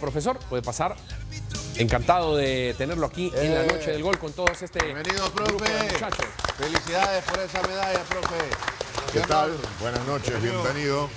profesor, puede pasar. Encantado de tenerlo aquí en la noche del gol con todos este Bienvenido, grupo de profe. muchachos. Felicidades por esa medalla, profe. ¿Qué tal? Buenas noches, bienvenido.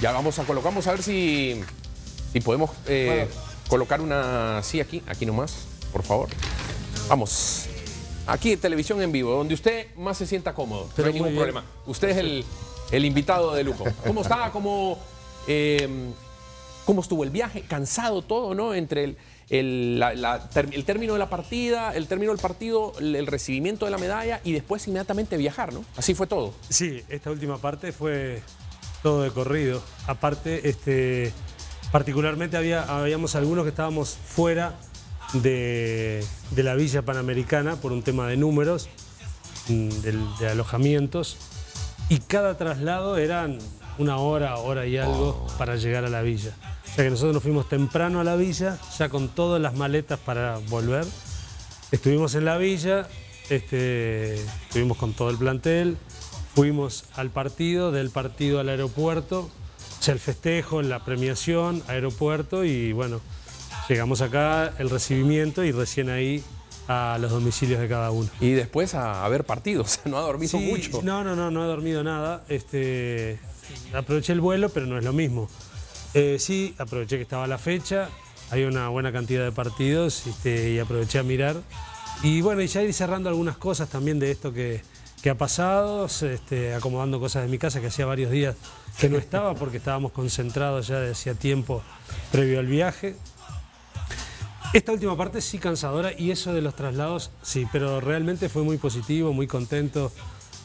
Ya vamos a colocar, vamos a ver si, si podemos eh, colocar una... Sí, aquí, aquí nomás, por favor. Vamos. Aquí, televisión en vivo, donde usted más se sienta cómodo. Pero no hay ningún bien. problema. Usted es el, el invitado de lujo. ¿Cómo está? ¿Cómo, eh, ¿Cómo estuvo el viaje? Cansado todo, ¿no? Entre el, el, el término de la partida, el término del partido, el, recibimiento de la medalla y después inmediatamente viajar, ¿no? Así fue todo. Sí, esta última parte fue todo de corrido. Aparte, este, particularmente había, habíamos algunos que estábamos fuera de, de la Villa Panamericana por un tema de números, mm, del- de, alojamientos, y cada traslado eran una hora, hora y algo para llegar a la villa. O sea que nosotros nos fuimos temprano a la villa, ya con todas las maletas para volver. Estuvimos en la villa, este, estuvimos con todo el plantel, fuimos al partido, del partido al aeropuerto, o sea, el festejo, la premiación, aeropuerto y bueno, llegamos acá, el recibimiento y recién ahí a los domicilios de cada uno. Y después a, a ver partidos. No ha dormido Sí, mucho. No, no, no, no he dormido nada. Este, aproveché el vuelo, pero no es lo mismo. Eh, sí, aproveché que estaba la fecha, hay una buena cantidad de partidos este, y aproveché a mirar. Y bueno, ya ir cerrando algunas cosas también de esto que, que ha pasado, este, acomodando cosas de mi casa que hacía varios días que no estaba porque estábamos concentrados ya de hacía tiempo previo al viaje. Esta última parte sí cansadora y eso de los traslados sí, pero realmente fue muy positivo, muy contento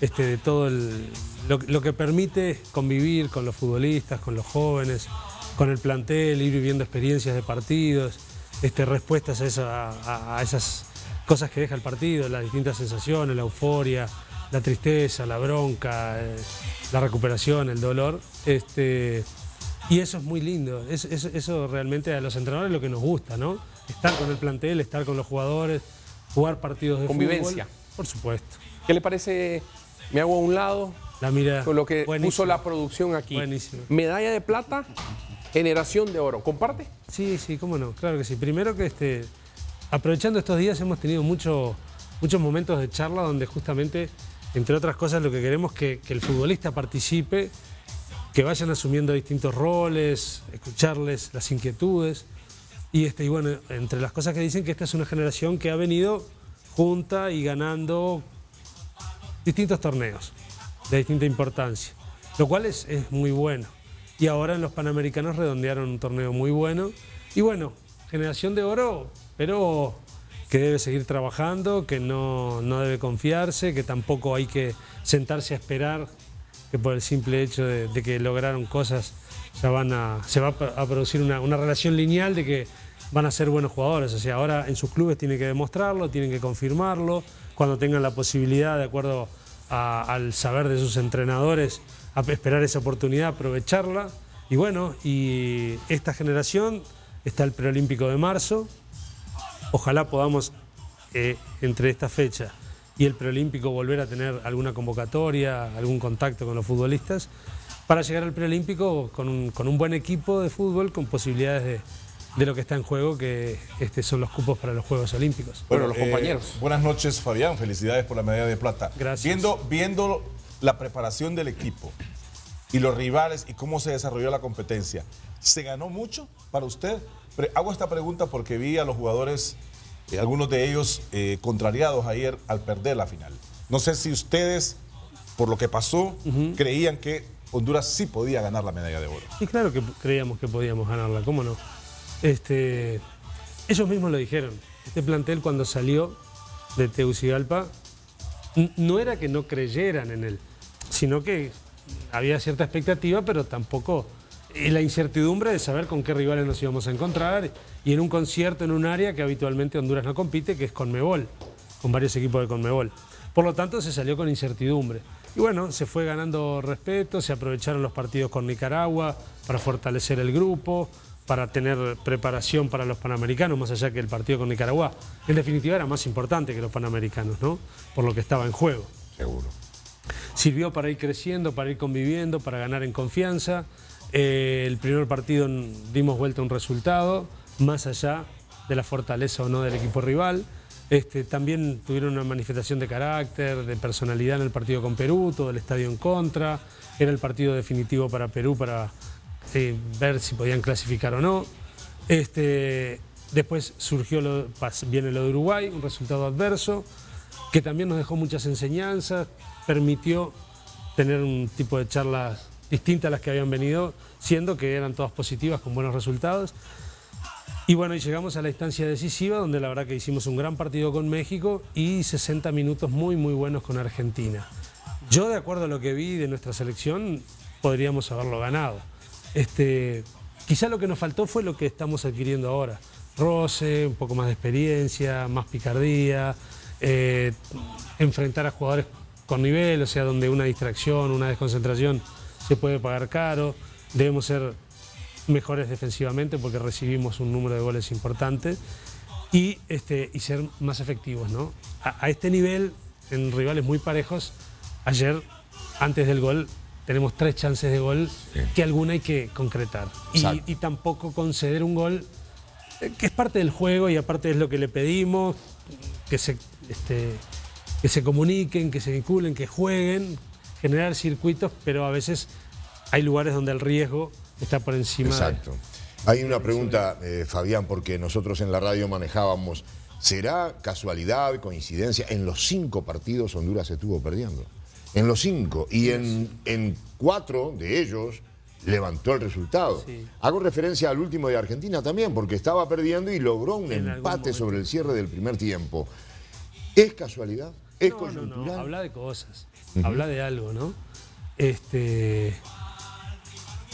este, de todo el- lo, lo que permite convivir con los futbolistas, con los jóvenes, con el plantel, ir viviendo experiencias de partidos, este, respuestas a, esa- a- a esas cosas que deja el partido, las distintas sensaciones, la euforia, la tristeza, la bronca, eh, la recuperación, el dolor. Este, y eso es muy lindo, Es- es- eso realmente a los entrenadores es lo que nos gusta, ¿no? Estar con el plantel, estar con los jugadores, jugar partidos de Convivencia. fútbol. Por supuesto. ¿Qué le parece? Me hago a un lado La mira. con lo que buenísimo. puso la producción aquí. Buenísimo. Medalla de plata, generación de oro. ¿Comparte? Sí, sí, cómo no, claro que sí. Primero que este, aprovechando estos días hemos tenido mucho- muchos momentos de charla donde justamente, entre otras cosas, lo que queremos es que, que el futbolista participe, que vayan asumiendo distintos roles, escucharles las inquietudes. Y, este, y bueno, entre las cosas que dicen que esta es una generación que ha venido junta y ganando distintos torneos de distinta importancia, lo cual es, es muy bueno. Y ahora en los Panamericanos redondearon un torneo muy bueno. Y bueno, generación de oro, pero que debe seguir trabajando, que no, no debe confiarse, que tampoco hay que sentarse a esperar que por el simple hecho de, de que lograron cosas ya van a, se va a pro- a producir una, una relación lineal de que van a ser buenos jugadores. O sea, ahora en sus clubes tienen que demostrarlo, tienen que confirmarlo, cuando tengan la posibilidad, de acuerdo al saber de sus entrenadores, a esperar esa oportunidad, aprovecharla. Y bueno, y esta generación está el preolímpico de marzo. Ojalá podamos, eh, entre esta fecha y el preolímpico, volver a tener alguna convocatoria, algún contacto con los futbolistas, para llegar al preolímpico con un, con un buen equipo de fútbol, con posibilidades de, de lo que está en juego, que este, son los cupos para los Juegos Olímpicos. Bueno, los compañeros. Buenas noches, Fabián. Felicidades por la medalla de plata. Gracias. Viendo, viendo la preparación del equipo y los rivales y cómo se desarrolló la competencia, ¿se ganó mucho para usted? Pero hago esta pregunta porque vi a los jugadores, eh, algunos de ellos eh, contrariados ayer al perder la final. No sé si ustedes, por lo que pasó, creían que Honduras sí podía ganar la medalla de oro. Y claro que creíamos que podíamos ganarla, ¿cómo no? Este, ellos mismos lo dijeron. Este plantel cuando salió de Tegucigalpa no era que no creyeran en él, sino que había cierta expectativa, pero tampoco eh, la incertidumbre de saber con qué rivales nos íbamos a encontrar y en un concierto en un área que habitualmente Honduras no compite, que es Conmebol, con varios equipos de Conmebol. Por lo tanto, se salió con incertidumbre. Y bueno, se fue ganando respeto, se aprovecharon los partidos con Nicaragua para fortalecer el grupo, para tener preparación para los Panamericanos, más allá que el partido con Nicaragua, en definitiva era más importante que los Panamericanos, ¿no? Por lo que estaba en juego. Seguro. Sirvió para ir creciendo, para ir conviviendo, para ganar en confianza. Eh, el primer partido dimos vuelta a un resultado, más allá de la fortaleza o no del equipo rival. Este, también tuvieron una manifestación de carácter, de personalidad en el partido con Perú, todo el estadio en contra. Era el partido definitivo para Perú para eh, ver si podían clasificar o no. Este, después surgió lo, viene lo de Uruguay, un resultado adverso, que también nos dejó muchas enseñanzas, permitió tener un tipo de charlas distintas a las que habían venido, siendo que eran todas positivas, con buenos resultados. Y bueno, llegamos a la instancia decisiva, donde la verdad que hicimos un gran partido con México y 60 minutos muy, muy buenos con Argentina. Yo, de acuerdo a lo que vi de nuestra selección, podríamos haberlo ganado. Este, quizá lo que nos faltó fue lo que estamos adquiriendo ahora. Roce, un poco más de experiencia, más picardía, eh, enfrentar a jugadores con nivel, o sea, donde una distracción, una desconcentración se puede pagar caro. Debemos ser mejores defensivamente porque recibimos un número de goles importante y, este, ser más efectivos. ¿no? A este nivel, en rivales muy parejos, ayer, antes del gol, tenemos tres chances de gol que alguna hay que concretar. Y, tampoco conceder un gol, eh, que es parte del juego y aparte es lo que le pedimos, que se, este, que se comuniquen, que se vinculen, que jueguen, generar circuitos, pero a veces hay lugares donde el riesgo está por encima. de- Exacto. Hay una pregunta, eh, Fabián, porque nosotros en la radio manejábamos, ¿será casualidad, coincidencia? En los cinco partidos Honduras estuvo perdiendo. En los cinco. Y en, en cuatro de ellos levantó el resultado. Sí. Hago referencia al último de Argentina también, porque estaba perdiendo y logró un En empate sobre el cierre del primer tiempo. ¿Es casualidad? ¿Es No, no, coyuntural? no, habla de cosas, habla de algo, ¿no? Este,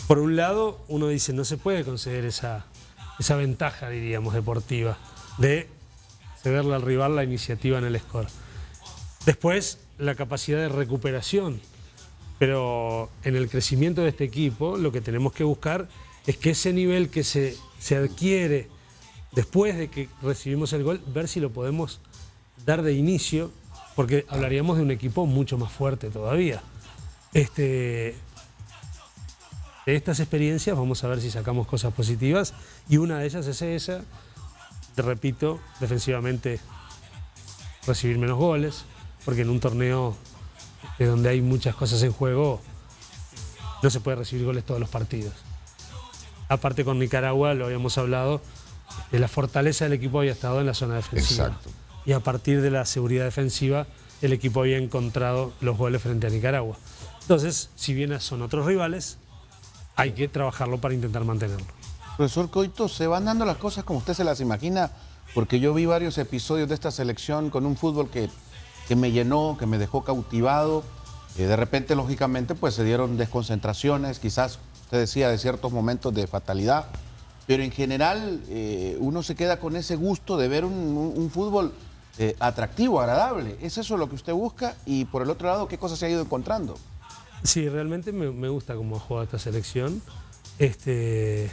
por un lado, uno dice, no se puede conceder esa, esa ventaja, diríamos, deportiva, de cederle al rival la iniciativa en el score. Después, la capacidad de recuperación. Pero en el crecimiento de este equipo, lo que tenemos que buscar es que ese nivel que se, se adquiere después de que recibimos el gol, ver si lo podemos dar de inicio, porque hablaríamos de un equipo mucho más fuerte todavía. Este, de estas experiencias vamos a ver si sacamos cosas positivas y una de ellas es esa, te repito, defensivamente recibir menos goles, porque en un torneo de donde hay muchas cosas en juego no se puede recibir goles todos los partidos. Aparte con Nicaragua, lo habíamos hablado, de la fortaleza del equipo había estado en la zona defensiva. Exacto. Y a partir de la seguridad defensiva, el equipo había encontrado los goles frente a Nicaragua. Entonces, si bien son otros rivales, hay que trabajarlo para intentar mantenerlo. Profesor Coito, ¿se van dando las cosas como usted se las imagina? Porque yo vi varios episodios de esta selección con un fútbol que, que me llenó, que me dejó cautivado. Eh, de repente, lógicamente, pues se dieron desconcentraciones, quizás usted decía de ciertos momentos de fatalidad. Pero en general, eh, uno se queda con ese gusto de ver un, fútbol eh, atractivo, agradable. ¿Es eso lo que usted busca? Y por el otro lado, ¿qué cosas se ha ido encontrando? Sí, realmente me, me gusta cómo ha jugado esta selección. Este,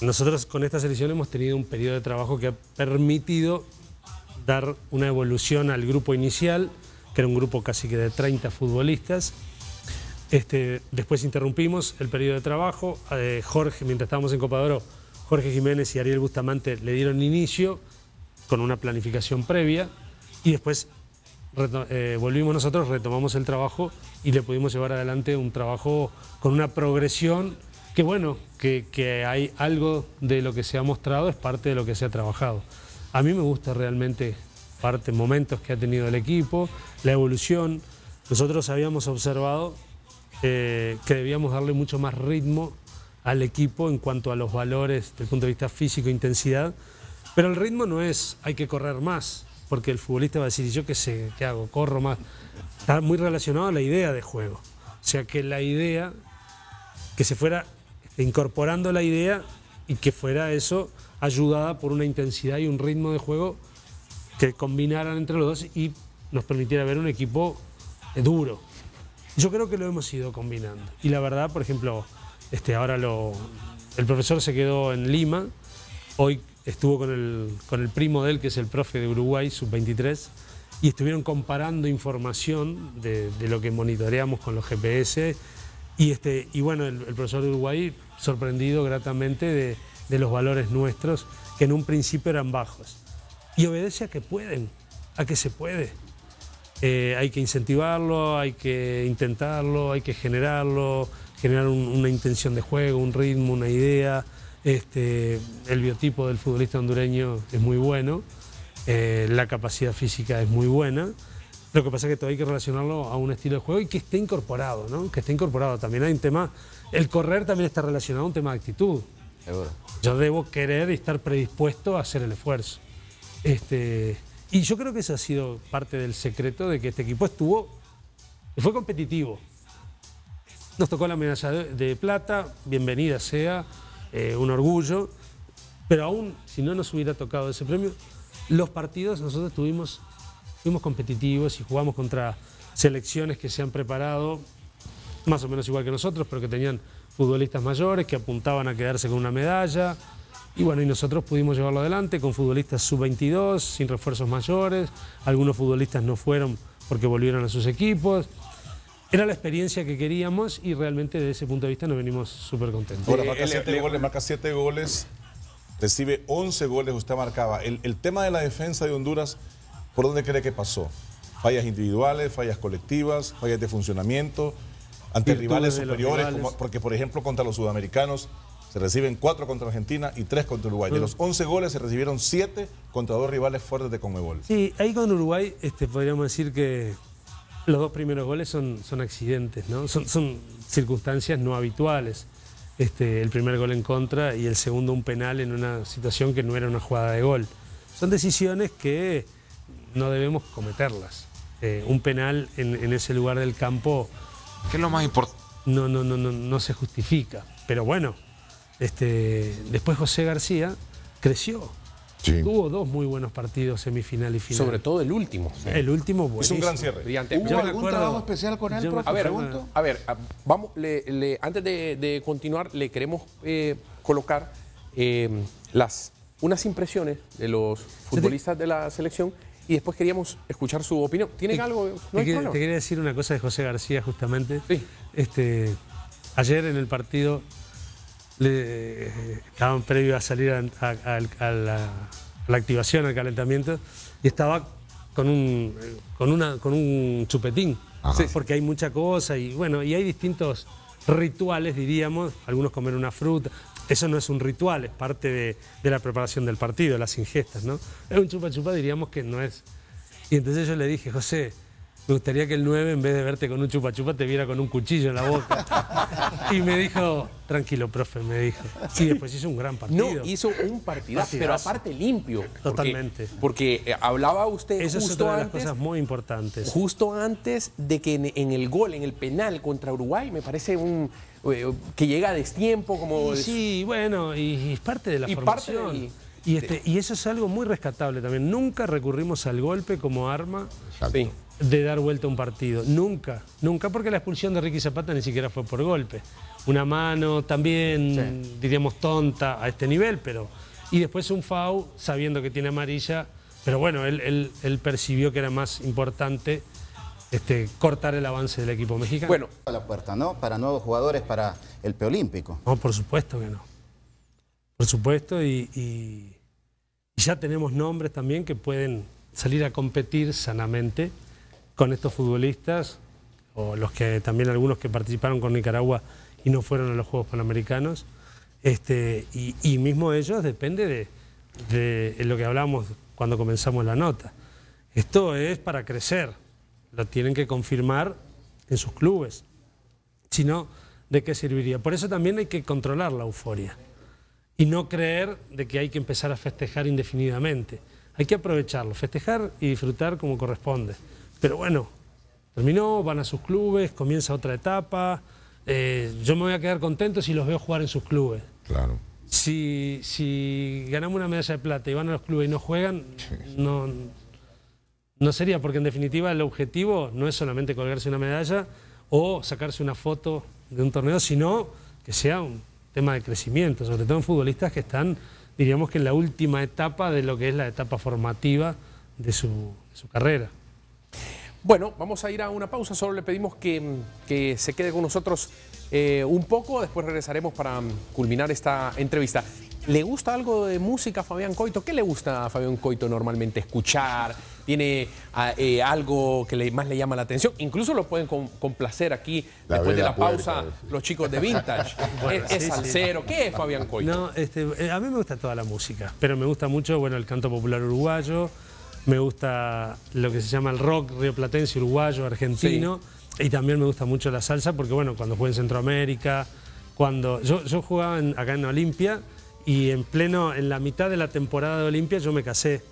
nosotros con esta selección hemos tenido un periodo de trabajo que ha permitido dar una evolución al grupo inicial, que era un grupo casi que de 30 futbolistas. Este, después interrumpimos el periodo de trabajo. eh, Jorge, mientras estábamos en Copa de Oro, Jorge Jiménez y Ariel Bustamante le dieron inicio con una planificación previa y después eh, volvimos nosotros, retomamos el trabajo y le pudimos llevar adelante un trabajo con una progresión que bueno, que, que hay algo de lo que se ha mostrado, es parte de lo que se ha trabajado. A mí me gusta realmente parte, momentos que ha tenido el equipo, la evolución. Nosotros habíamos observado eh, que debíamos darle mucho más ritmo al equipo en cuanto a los valores desde el punto de vista físico, intensidad. Pero el ritmo no es, hay que correr más, porque el futbolista va a decir, ¿y yo qué sé, qué hago? Corro más. Está muy relacionado a la idea de juego. O sea, que la idea, que se fuera incorporando la idea y que fuera eso ayudada por una intensidad y un ritmo de juego que combinaran entre los dos y nos permitiera ver un equipo eh, duro. Yo creo que lo hemos ido combinando. Y la verdad, por ejemplo, este, ahora lo, el profesor se quedó en Lima, hoy estuvo con el, con el primo de él, que es el profe de Uruguay, sub-23, y estuvieron comparando información de, de lo que monitoreamos con los GPS Y, este, y bueno, el, el profesor de Uruguay sorprendido gratamente de, de los valores nuestros, que en un principio eran bajos. Y obedece a que pueden, a que se puede. Eh, hay que incentivarlo, hay que intentarlo, hay que generarlo, generar un- una intención de juego, un ritmo, una idea. Este, el biotipo del futbolista hondureño es muy bueno, eh, la capacidad física es muy buena. Lo que pasa es que todavía hay que relacionarlo a un estilo de juego y que esté incorporado, ¿no? Que esté incorporado. También hay un tema, el correr también está relacionado a un tema de actitud. Yo debo querer y estar predispuesto a hacer el esfuerzo. Este, y yo creo que ese ha sido parte del secreto de que este equipo estuvo, fue competitivo. Nos tocó la de, de plata, bienvenida sea, eh, un orgullo, pero aún si no nos hubiera tocado ese premio, los partidos nosotros tuvimos, fuimos competitivos y jugamos contra selecciones que se han preparado más o menos igual que nosotros, pero que tenían futbolistas mayores que apuntaban a quedarse con una medalla. Y bueno, y nosotros pudimos llevarlo adelante con futbolistas sub-22, sin refuerzos mayores. Algunos futbolistas no fueron porque volvieron a sus equipos. Era la experiencia que queríamos y realmente desde ese punto de vista nos venimos súper contentos. Ahora marca le- siete le- goles, marca siete goles, recibe 11 goles, usted marcaba. El, el tema de la defensa de Honduras, ¿por dónde cree que pasó? Fallas individuales, fallas colectivas, fallas de funcionamiento, ante rivales superiores, rivales. como- porque por ejemplo contra los sudamericanos se reciben cuatro contra Argentina y tres contra Uruguay. Mm. De los 11 goles se recibieron siete contra dos rivales fuertes de Conmebol. Sí, ahí con Uruguay este, podríamos decir que los dos primeros goles son, son accidentes, ¿no? Son, son circunstancias no habituales. Este, el primer gol en contra y el segundo un penal en una situación que no era una jugada de gol. Son decisiones que no debemos cometerlas. Eh, un penal en, en ese lugar del campo ¿Qué es lo más importante? no, no, no, no, no se justifica. Pero bueno, este, después José García creció. Sí. Tuvo dos muy buenos partidos, semifinal y final. Sobre todo el último. El último, Es buenísimo. un gran cierre. Brillante. ¿Hubo Yo algún acuerdo- trabajo especial con él, profe? A ver, Pregunto. a ver, vamos, le- le- antes de, de continuar, le queremos eh, colocar eh, las, unas impresiones de los futbolistas de la selección y después queríamos escuchar su opinión. ¿Tienen Te- algo? te, No quería- problema. te quería decir una cosa de José García, justamente. Sí. Este, ayer en el partido, le, estaban previo a salir a, a- a- a la, a la activación, al calentamiento, y estaba con un, con una, con un chupetín. Ajá. Porque hay mucha cosa y bueno, y hay distintos rituales, diríamos, algunos comer una fruta. Eso no es un ritual, es parte de, de la preparación del partido, las ingestas, ¿no? Es un chupa chupa, diríamos que no es. Y entonces yo le dije, José, me gustaría que el 9, en vez de verte con un chupa chupa, te viera con un cuchillo en la boca. y me dijo, tranquilo, profe, me dijo. Y después hizo un gran partido. No, hizo un partidazo, pero aparte limpio. Porque- Totalmente. Porque, eh, hablaba usted Eso es justo otra de las antes, cosas muy importantes. justo antes de que en, en el gol, en el penal contra Uruguay, me parece un que llega a destiempo, como Y sí, bueno, y, y es parte de la Y parte formación. y, este, y eso es algo muy rescatable también. Nunca recurrimos al golpe como arma Sí. de dar vuelta a un partido. Nunca, nunca, porque la expulsión de Ricky Zapata ni siquiera fue por golpe. Una mano también, diríamos, tonta a este nivel, pero. Y después un FAU sabiendo que tiene amarilla, pero bueno, él, él- él percibió que era más importante este, cortar el avance del equipo mexicano. Bueno, a la puerta, ¿no? Para nuevos jugadores para el preolímpico. No, por supuesto que no. Por supuesto, y, y- y ya tenemos nombres también que pueden salir a competir sanamente con estos futbolistas, o los que también algunos que participaron con Nicaragua y no fueron a los Juegos Panamericanos. Este, y, y mismo ellos depende de, de lo que hablamos cuando comenzamos la nota. Esto es para crecer, lo tienen que confirmar en sus clubes. Si no, ¿de qué serviría? Por eso también hay que controlar la euforia y no creer de que hay que empezar a festejar indefinidamente. Hay que aprovecharlo, festejar y disfrutar como corresponde. Pero bueno, terminó, van a sus clubes, comienza otra etapa. Eh, yo me voy a quedar contento si los veo jugar en sus clubes. Claro. Si, si ganamos una medalla de plata y van a los clubes y no juegan, no, no sería, porque en definitiva el objetivo no es solamente colgarse una medalla o sacarse una foto de un torneo, sino que sea un tema de crecimiento, sobre todo en futbolistas que están, diríamos que en la última etapa de lo que es la etapa formativa de su, su carrera. Bueno, vamos a ir a una pausa. Solo le pedimos que, que se quede con nosotros eh, un poco. Después regresaremos para mm, culminar esta entrevista. ¿Le gusta algo de música a Fabián Coito? ¿Qué le gusta a Fabián Coito normalmente escuchar? ¿Tiene ah, eh, algo que le- más le llama la atención? Incluso lo pueden com- complacer aquí La después de la pausa los chicos de Vintage. ¿Es, es salsero? ¿Qué es Fabián Coito? No, este, eh, a mí me gusta toda la música, pero me gusta mucho, bueno, el canto popular uruguayo, me gusta lo que se llama el rock rioplatense uruguayo, argentino, y también me gusta mucho la salsa porque, bueno, cuando jugué en Centroamérica, cuando yo, yo jugaba en- acá en Olimpia y en pleno, en la mitad de la temporada de Olimpia yo me casé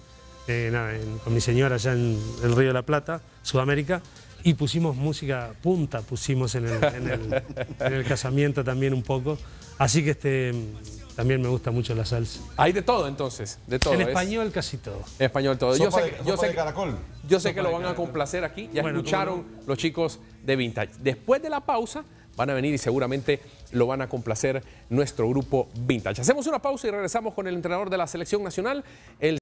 eh, nada, en- con mi señora allá en el Río de la Plata, Sudamérica, y pusimos música punta, pusimos en el, en el- en el casamiento también un poco. Así que este, también me gusta mucho la salsa. Hay de todo entonces, de todo. En es- español casi todo. En español todo. Yo Sopa sé, de- que- yo sopa sé de caracol. Yo sé que lo van a complacer aquí. Ya Bueno, escucharon los chicos de Vintage. Después de la pausa van a venir y seguramente lo van a complacer nuestro grupo Vintage. Hacemos una pausa y regresamos con el entrenador de la selección nacional, el